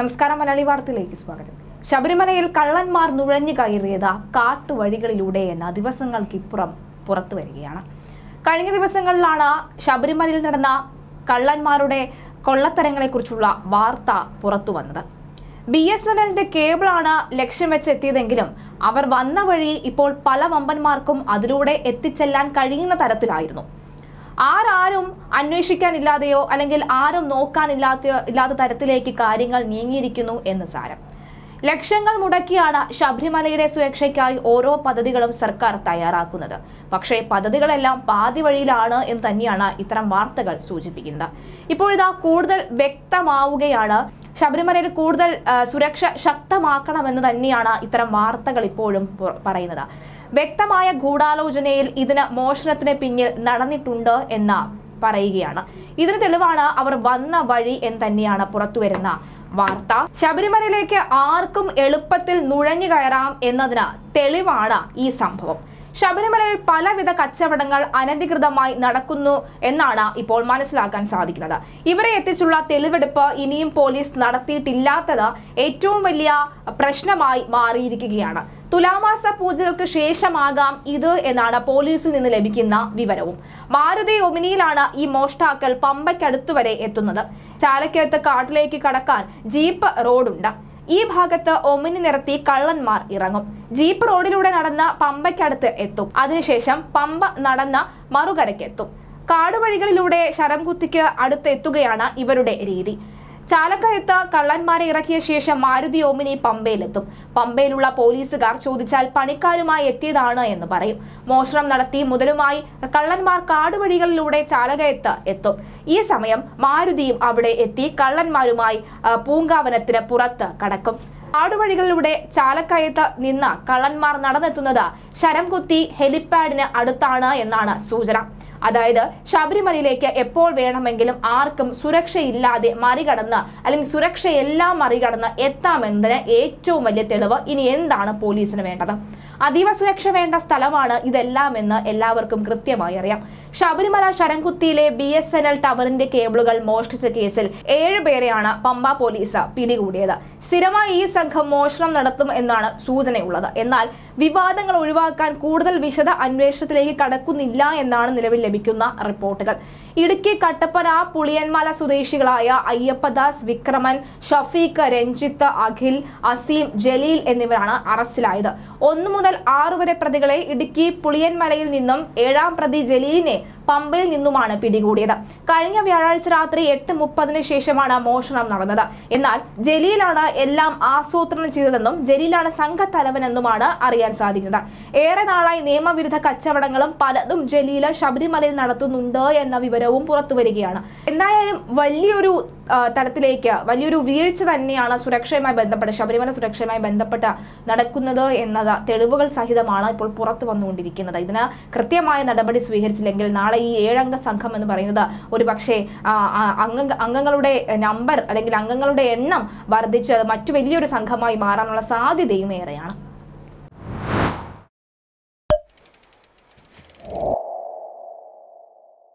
നമസ്കാരം മലയാളി വാർത്തയിലേക്ക് സ്വാഗതം. ശബരിമലയിൽ കള്ളന്മാർ നുഴഞ്ഞു കയറിയത് കാട്ടുവഴികളിലൂടെ എന്ന ദിവസങ്ങൾക്കിപ്പുറം പുറത്തു വരികയാണ്. കഴിഞ്ഞ ദിവസങ്ങളിലാണ് ശബരിമലയിൽ നടന്ന കള്ളന്മാരുടെ കൊള്ളത്തരങ്ങളെക്കുറിച്ചുള്ള വാർത്ത പുറത്തു വന്നത്. ബി എസ് എൻ എല്ലിന്റെ കേബിളാണ് ലക്ഷ്യം വെച്ച് എത്തിയതെങ്കിലും അവർ വന്ന വഴി ഇപ്പോൾ പല വമ്പന്മാർക്കും അതിലൂടെ എത്തിച്ചെല്ലാൻ കഴിയുന്ന തരത്തിലായിരുന്നു. ആരാരും അന്വേഷിക്കാനില്ലാതെയോ അല്ലെങ്കിൽ ആരും നോക്കാനില്ലാത്ത ഇല്ലാത്ത തരത്തിലേക്ക് കാര്യങ്ങൾ നീങ്ങിയിരിക്കുന്നു എന്ന് സാരം. ലക്ഷങ്ങൾ മുടക്കിയാണ് ശബരിമലയുടെ സുരക്ഷയ്ക്കായി ഓരോ പദ്ധതികളും സർക്കാർ തയ്യാറാക്കുന്നത്. പക്ഷേ പദ്ധതികളെല്ലാം പാതി വഴിയിലാണ് എന്ന് തന്നെയാണ് ഇത്തരം വാർത്തകൾ സൂചിപ്പിക്കുന്നത്. ഇപ്പോഴിതാ കൂടുതൽ വ്യക്തമാവുകയാണ്. ശബരിമലയിൽ കൂടുതൽ സുരക്ഷ ശക്തമാക്കണമെന്ന് തന്നെയാണ് ഇത്തരം വാർത്തകൾ ഇപ്പോഴും പറയുന്നത്. വ്യക്തമായ ഗൂഢാലോചനയിൽ ഇതിന് മോഷണത്തിന് പിന്നിൽ നടന്നിട്ടുണ്ട് എന്ന പറയുകയാണ്. ഇതിന് തെളിവാണ് അവർ വന്ന വഴി എന്ന് തന്നെയാണ് പുറത്തുവരുന്ന വാർത്ത. ശബരിമലയിലേക്ക് ആർക്കും എളുപ്പത്തിൽ നുഴഞ്ഞു കയറാം എന്നതിന് തെളിവാണ് ഈ സംഭവം. ശബരിമലയിൽ പലവിധ കച്ചവടങ്ങൾ അനധികൃതമായി നടക്കുന്നു എന്നാണ് ഇപ്പോൾ മനസ്സിലാക്കാൻ സാധിക്കുന്നത്. ഇവരെ എത്തിച്ചുള്ള തെളിവെടുപ്പ് ഇനിയും പോലീസ് നടത്തിയിട്ടില്ലാത്തത് ഏറ്റവും വലിയ പ്രശ്നമായി മാറിയിരിക്കുകയാണ്. തുലാമാസ പൂജകൾക്ക് ശേഷമാകാം ഇത് എന്നാണ് പോലീസിൽ നിന്ന് ലഭിക്കുന്ന വിവരവും. മാരുതി ഒമിനിയിലാണ് ഈ മോഷ്ടാക്കൾ പമ്പയ്ക്കടുത്തുവരെ എത്തുന്നത്. ചാലക്കകത്ത് കാട്ടിലേക്ക് കടക്കാൻ ജീപ്പ് റോഡുണ്ട്. ഈ ഭാഗത്ത് ഒമിനി നിരത്തി കള്ളന്മാർ ഇറങ്ങും. ജീപ്പ് റോഡിലൂടെ നടന്ന പമ്പയ്ക്കടുത്ത് എത്തും. അതിനുശേഷം പമ്പ നടന്ന മറുകരയ്ക്ക് എത്തും കാടുവഴികളിലൂടെ ശരംകുത്തിക്ക് അടുത്ത് എത്തുകയാണ് ഇവരുടെ രീതി. ചാലക്കയത്ത് കള്ളന്മാരെ ഇറക്കിയ ശേഷം മാരുതി ഓമിനി പമ്പയിലെത്തും. പമ്പയിലുള്ള പോലീസുകാർ ചോദിച്ചാൽ പണിക്കാരുമായി എത്തിയതാണ് എന്ന് പറയും. മോഷണം നടത്തി മുതലുമായി കള്ളന്മാർ കാടുവഴികളിലൂടെ ചാലകയത്ത് എത്തും. ഈ സമയം മാരുതിയും അവിടെ എത്തി കള്ളന്മാരുമായി പൂങ്കാവനത്തിന് പുറത്ത് കടക്കും. കാടുവഴികളിലൂടെ ചാലക്കയത്ത് നിന്ന് കള്ളന്മാർ നടന്നെത്തുന്നത് ശരംകുത്തി ഹെലിപ്പാഡിന് അടുത്താണ് എന്നാണ് സൂചന. അതായത് ശബരിമലയിലേക്ക് എപ്പോൾ വേണമെങ്കിലും ആർക്കും സുരക്ഷയില്ലാതെ മറികടന്ന് അല്ലെങ്കിൽ സുരക്ഷയെല്ലാം മറികടന്ന് എത്താമെന്നതിന് ഏറ്റവും വലിയ തെളിവ് ഇനി എന്താണ് പോലീസിന് വേണ്ടത്? അതീവ സുരക്ഷ വേണ്ട സ്ഥലമാണ് ഇതെല്ലാം എന്ന് എല്ലാവർക്കും കൃത്യമായി അറിയാം. ശബരിമല ശരംകുത്തിയിലെ ബി എസ് എൻ എൽ ടവറിന്റെ കേബിളുകൾ മോഷ്ടിച്ച കേസിൽ ഏഴുപേരെയാണ് പമ്പ പോലീസ് പിടികൂടിയത്. സ്ഥിരമായി ഈ സംഘം മോഷണം നടത്തും എന്നാണ് സൂചനയുള്ളത്. എന്നാൽ വിവാദങ്ങൾ ഒഴിവാക്കാൻ കൂടുതൽ വിശദ അന്വേഷണത്തിലേക്ക് കടക്കുന്നില്ല എന്നാണ് നിലവിൽ ലഭിക്കുന്ന റിപ്പോർട്ടുകൾ. ഇടുക്കി കട്ടപ്പന പുളിയന്മല സ്വദേശികളായ അയ്യപ്പദാസ് വിക്രമൻ ഷഫീഖ് രഞ്ജിത്ത് അഖിൽ അസീം ജലീൽ എന്നിവരാണ് അറസ്റ്റിലായത്. ഒന്നു മുതൽ ആറ് വരെ പ്രതികളെ ഇടുക്കി പുളിയൻമലയിൽ നിന്നും ഏഴാം പ്രതി ജലീലിനെ പമ്പയിൽ നിന്നുമാണ് പിടികൂടിയത്. കഴിഞ്ഞ വ്യാഴാഴ്ച രാത്രി എട്ട് മുപ്പതിന് ശേഷമാണ് മോഷണം നടന്നത്. എന്നാൽ ജലീലാണ് എല്ലാം ആസൂത്രണം ചെയ്തതെന്നും ജലീലാണ് സംഘത്തലവനെന്നുമാണ് അറിയാൻ സാധിക്കുന്നത്. ഏറെ നാളായി നിയമവിരുദ്ധ കച്ചവടങ്ങളും പലതും ജലീല ശബരിമലയിൽ നടത്തുന്നുണ്ട് എന്ന വിവരവും പുറത്തു വരികയാണ്. എന്തായാലും വലിയൊരു തലത്തിലേക്ക് വലിയൊരു വീഴ്ച തന്നെയാണ് സുരക്ഷയുമായി ബന്ധപ്പെട്ട് ശബരിമല സുരക്ഷയുമായി ബന്ധപ്പെട്ട് നടക്കുന്നത് എന്നത് തെളിവുകൾ സഹിതമാണ് ഇപ്പോൾ പുറത്തു വന്നുകൊണ്ടിരിക്കുന്നത്. ഇതിന് കൃത്യമായ നടപടി സ്വീകരിച്ചില്ലെങ്കിൽ നാളെ ഈ ഏഴംഗ സംഘം എന്ന് പറയുന്നത് ഒരു പക്ഷേ അംഗങ്ങളുടെ നമ്പർ അല്ലെങ്കിൽ അംഗങ്ങളുടെ എണ്ണം വർദ്ധിച്ച് മറ്റു വലിയൊരു സംഘമായി മാറാനുള്ള സാധ്യതയും ഏറെയാണ്.